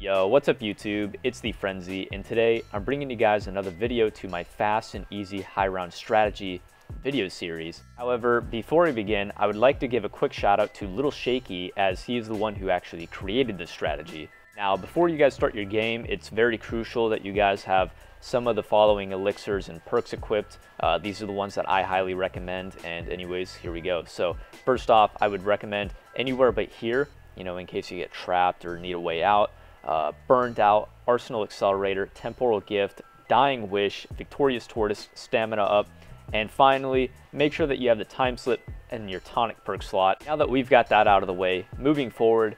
Yo, what's up YouTube? It's the Frenzy, and today I'm bringing you guys another video to my fast and easy high round strategy video series. However, before we begin, I would like to give a quick shout out to Little Shaky as he is the one who actually created this strategy. Now, before you guys start your game, it's very crucial that you guys have some of the following elixirs and perks equipped. Uh, these are the ones that I highly recommend, and anyways, here we go. So first off, I would recommend anywhere but here, you know, in case you get trapped or need a way out. Uh, burned out, Arsenal Accelerator, Temporal Gift, Dying Wish, Victorious Tortoise, Stamina Up, and finally, make sure that you have the time slip and your tonic perk slot. Now that we've got that out of the way, moving forward,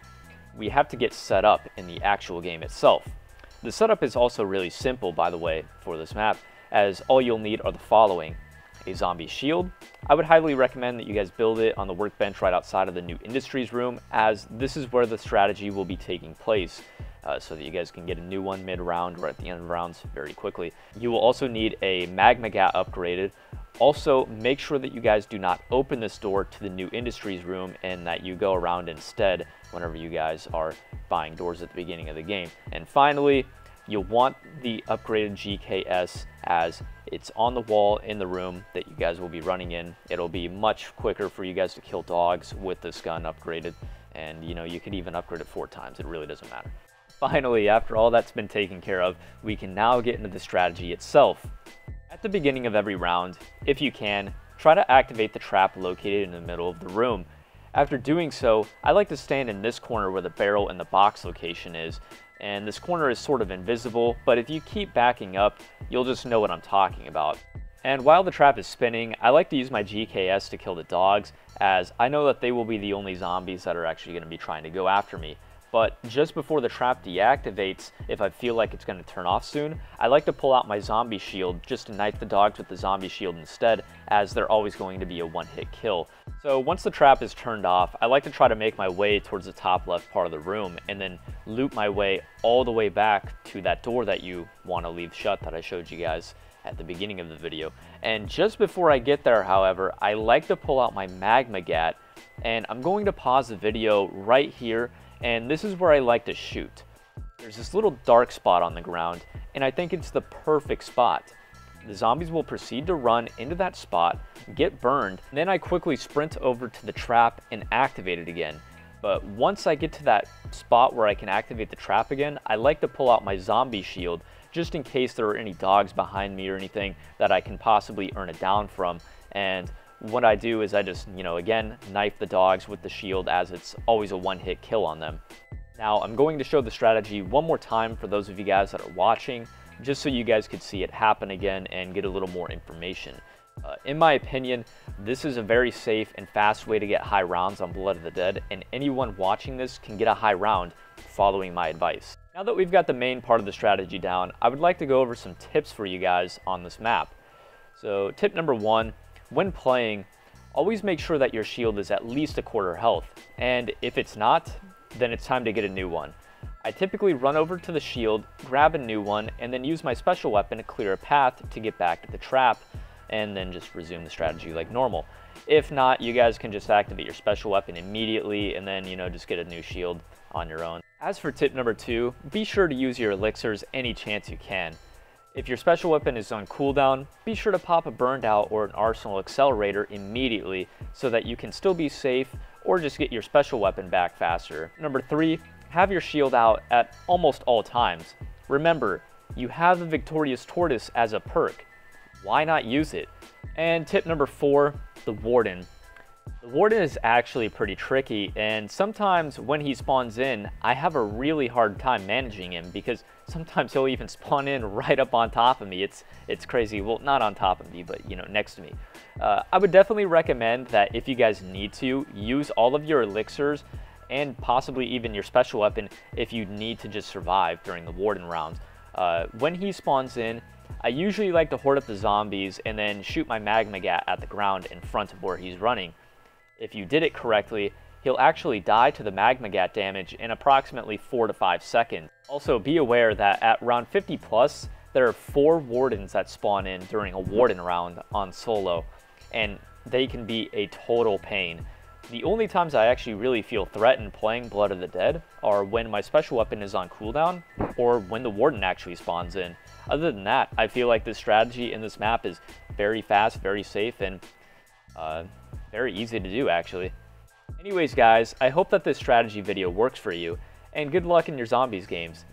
we have to get set up in the actual game itself. The setup is also really simple, by the way, for this map, as all you'll need are the following. A zombie shield. I would highly recommend that you guys build it on the workbench right outside of the new industries room, as this is where the strategy will be taking place. Uh, so that you guys can get a new one mid-round or at the end of rounds very quickly. You will also need a Magmagat upgraded, also, make sure that you guys do not open this door to the new industries room and that you go around instead whenever you guys are buying doors at the beginning of the game. And finally, you'll want the upgraded GKS as it's on the wall in the room that you guys will be running in. It'll be much quicker for you guys to kill dogs with this gun upgraded. And you know, you could even upgrade it four times. It really doesn't matter. Finally, after all that's been taken care of, we can now get into the strategy itself. At the beginning of every round, if you can, try to activate the trap located in the middle of the room. After doing so, I like to stand in this corner where the barrel and the box location is, and this corner is sort of invisible, but if you keep backing up, you'll just know what I'm talking about. And while the trap is spinning, I like to use my GKS to kill the dogs, as I know that they will be the only zombies that are actually going to be trying to go after me but just before the trap deactivates, if I feel like it's going to turn off soon, I like to pull out my zombie shield just to knife the dogs with the zombie shield instead, as they're always going to be a one-hit kill. So once the trap is turned off, I like to try to make my way towards the top left part of the room and then loop my way all the way back to that door that you want to leave shut that I showed you guys at the beginning of the video. And just before I get there, however, I like to pull out my Magmagat and I'm going to pause the video right here and this is where I like to shoot. There's this little dark spot on the ground, and I think it's the perfect spot. The zombies will proceed to run into that spot, get burned, then I quickly sprint over to the trap and activate it again. But once I get to that spot where I can activate the trap again, I like to pull out my zombie shield just in case there are any dogs behind me or anything that I can possibly earn a down from. And what I do is I just, you know, again, knife the dogs with the shield as it's always a one-hit kill on them. Now, I'm going to show the strategy one more time for those of you guys that are watching, just so you guys could see it happen again and get a little more information. Uh, in my opinion, this is a very safe and fast way to get high rounds on Blood of the Dead, and anyone watching this can get a high round following my advice. Now that we've got the main part of the strategy down, I would like to go over some tips for you guys on this map. So tip number one, when playing, always make sure that your shield is at least a quarter health, and if it's not, then it's time to get a new one. I typically run over to the shield, grab a new one, and then use my special weapon to clear a path to get back to the trap, and then just resume the strategy like normal. If not, you guys can just activate your special weapon immediately, and then, you know, just get a new shield on your own. As for tip number two, be sure to use your elixirs any chance you can. If your special weapon is on cooldown, be sure to pop a burned out or an arsenal accelerator immediately so that you can still be safe or just get your special weapon back faster. Number three, have your shield out at almost all times. Remember, you have the Victorious Tortoise as a perk. Why not use it? And tip number four, the Warden. The Warden is actually pretty tricky, and sometimes when he spawns in, I have a really hard time managing him because sometimes he'll even spawn in right up on top of me. It's it's crazy. Well, not on top of me, but you know, next to me. Uh, I would definitely recommend that if you guys need to, use all of your elixirs and possibly even your special weapon if you need to just survive during the Warden rounds. Uh, when he spawns in, I usually like to hoard up the zombies and then shoot my Magmagat at the ground in front of where he's running. If you did it correctly, he'll actually die to the Magmagat damage in approximately 4 to 5 seconds. Also be aware that at round 50 plus, there are 4 Wardens that spawn in during a Warden round on solo, and they can be a total pain. The only times I actually really feel threatened playing Blood of the Dead are when my special weapon is on cooldown or when the Warden actually spawns in. Other than that, I feel like the strategy in this map is very fast, very safe, and uh, very easy to do actually. Anyways guys, I hope that this strategy video works for you, and good luck in your zombies games.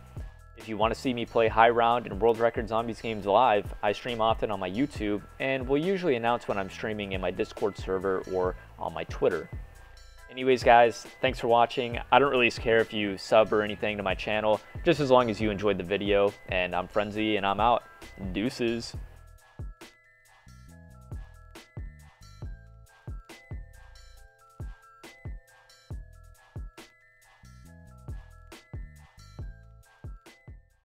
If you want to see me play high round and world record zombies games live, I stream often on my YouTube, and will usually announce when I'm streaming in my Discord server or on my Twitter. Anyways, guys, thanks for watching. I don't really care if you sub or anything to my channel, just as long as you enjoyed the video. And I'm Frenzy, and I'm out. Deuces.